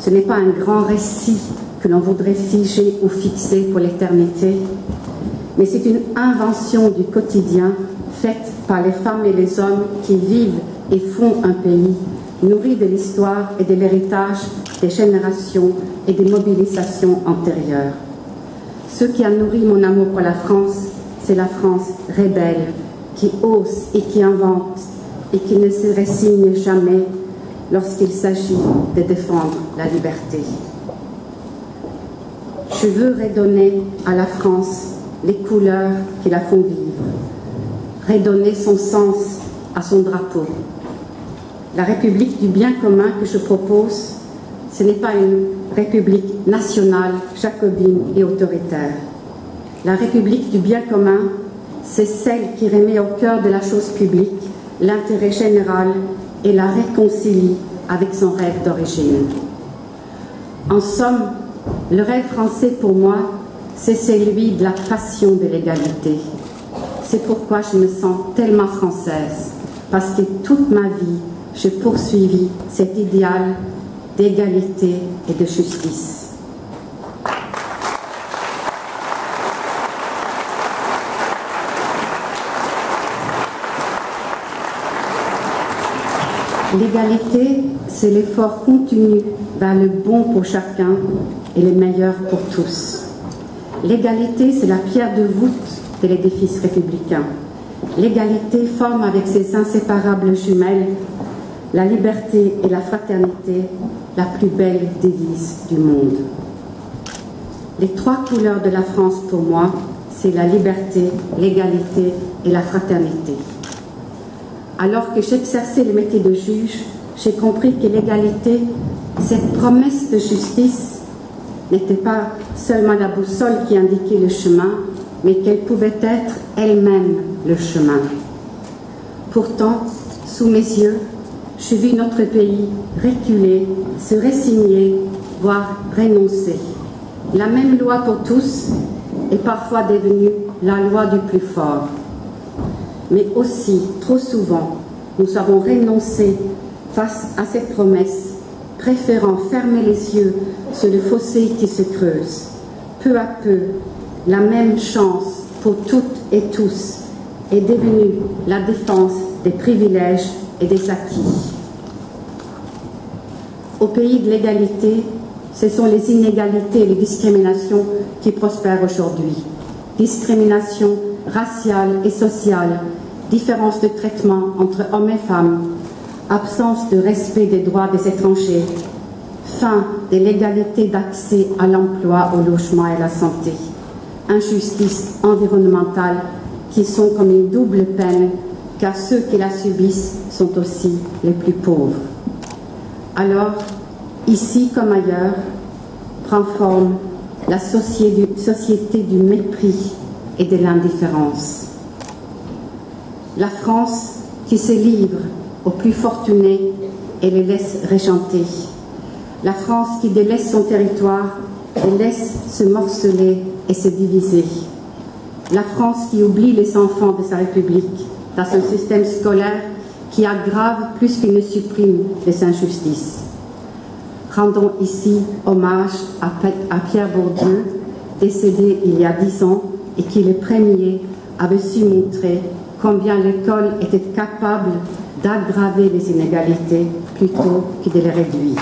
Ce n'est pas un grand récit que l'on voudrait figer ou fixer pour l'éternité, mais c'est une invention du quotidien faite par les femmes et les hommes qui vivent et font un pays, nourri de l'histoire et de l'héritage des générations et des mobilisations antérieures. Ce qui a nourri mon amour pour la France, c'est la France rébelle, qui ose et qui invente et qui ne se résigne jamais lorsqu'il s'agit de défendre la liberté. Je veux redonner à la France les couleurs qui la font vivre, redonner son sens à son drapeau. La République du bien commun que je propose, ce n'est pas une République nationale, jacobine et autoritaire. La République du bien commun, c'est celle qui remet au cœur de la chose publique l'intérêt général et la réconcilie avec son rêve d'origine. En somme, le rêve français pour moi, c'est celui de la passion de l'égalité. C'est pourquoi je me sens tellement française, parce que toute ma vie, j'ai poursuivi cet idéal d'égalité et de justice. L'égalité, c'est l'effort continu vers le bon pour chacun et le meilleur pour tous. L'égalité, c'est la pierre de voûte de l'édifice républicain. L'égalité forme avec ses inséparables jumelles la liberté et la fraternité, la plus belle devise du monde. Les trois couleurs de la France pour moi, c'est la liberté, l'égalité et la fraternité. Alors que j'exerçais le métier de juge, j'ai compris que l'égalité, cette promesse de justice, n'était pas seulement la boussole qui indiquait le chemin, mais qu'elle pouvait être elle-même le chemin. Pourtant, sous mes yeux, j'ai vu notre pays reculer, se résigner, voire renoncer. La même loi pour tous est parfois devenue la loi du plus fort mais aussi, trop souvent, nous avons renoncé face à cette promesse, préférant fermer les yeux sur le fossé qui se creuse. Peu à peu, la même chance pour toutes et tous est devenue la défense des privilèges et des acquis. Au pays de l'égalité, ce sont les inégalités et les discriminations qui prospèrent aujourd'hui. Discrimination raciale et sociale, différence de traitement entre hommes et femmes, absence de respect des droits des étrangers, fin de l'égalité d'accès à l'emploi, au logement et à la santé, injustice environnementale qui sont comme une double peine car ceux qui la subissent sont aussi les plus pauvres. Alors, ici comme ailleurs, prend forme la société du mépris et de l'indifférence. La France qui se livre aux plus fortunés et les laisse régenter. La France qui délaisse son territoire et laisse se morceler et se diviser. La France qui oublie les enfants de sa République dans un système scolaire qui aggrave plus qu'il ne supprime les injustices. Rendons ici hommage à Pierre Bourdieu, décédé il y a dix ans et qui le premier avait su montrer combien l'école était capable d'aggraver les inégalités plutôt que de les réduire.